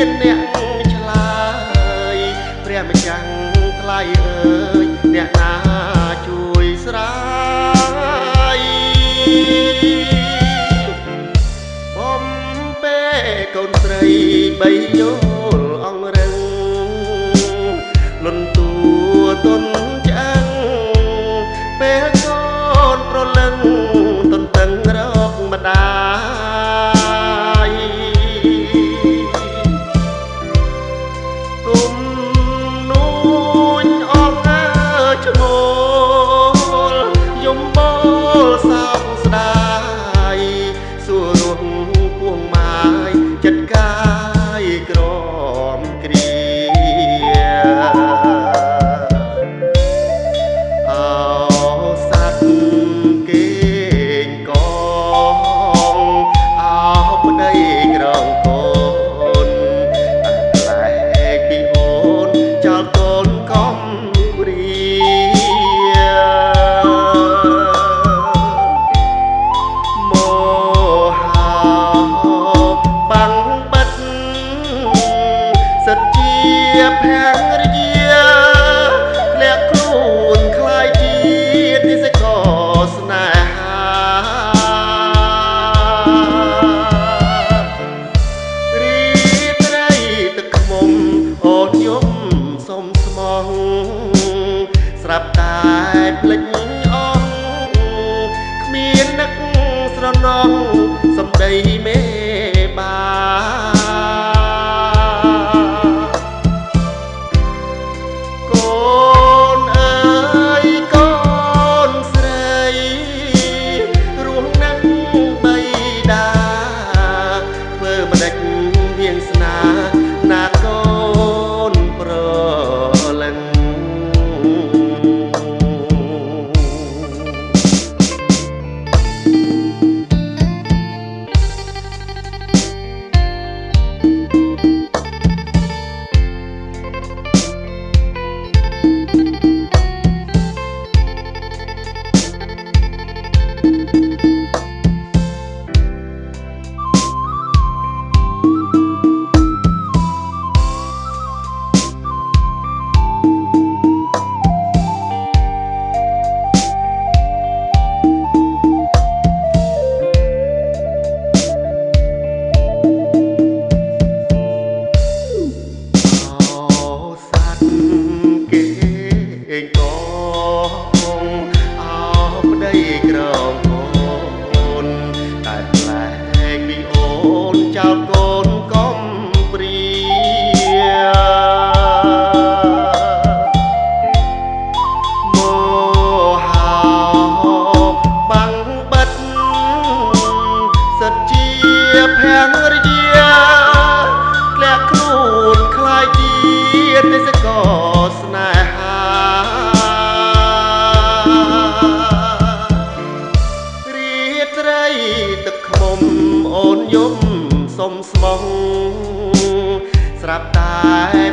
ទៀតអ្នកឆ្លើយព្រះម្ចាស់ថ្លៃអើយអ្នកណាជួយស្រាយបំពេកូនស្រីបីយោ like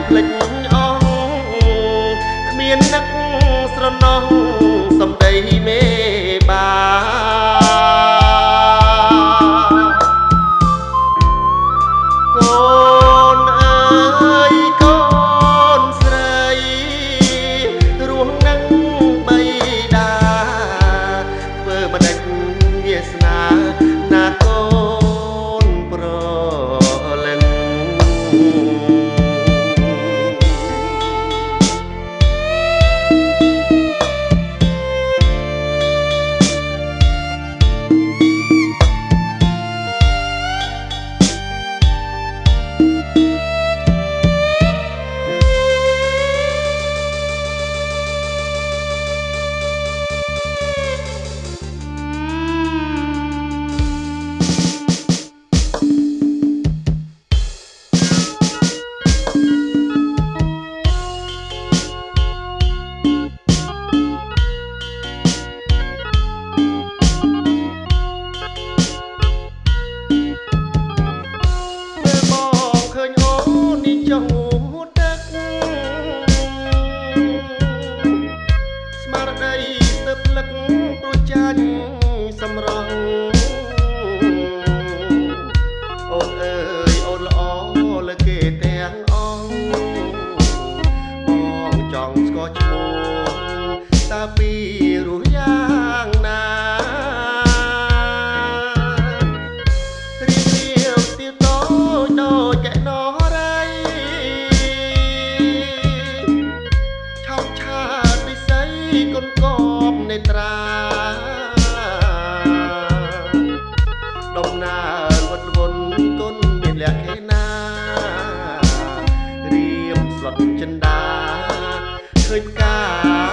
click. ចាញ់សម្រង ណាវត្តវុនគុណមានលក្ខេណារៀបស្លុតចិន្តាឃើញផ្កា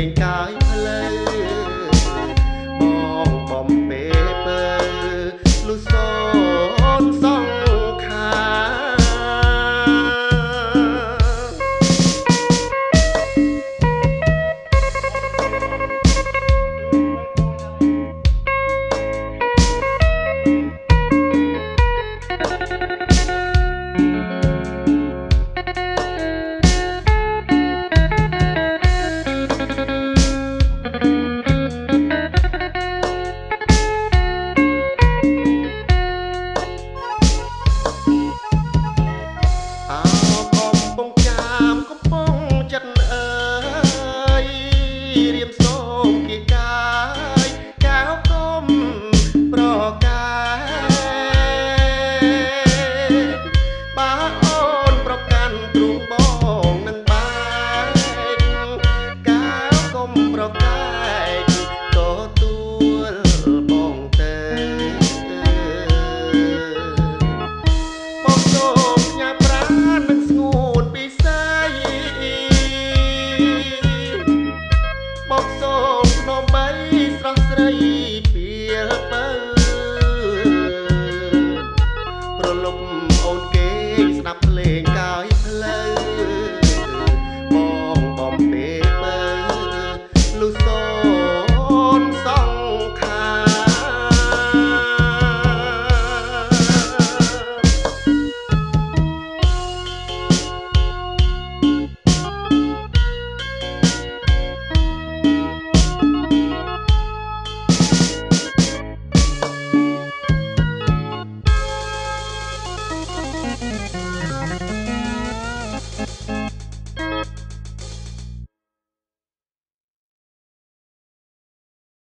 change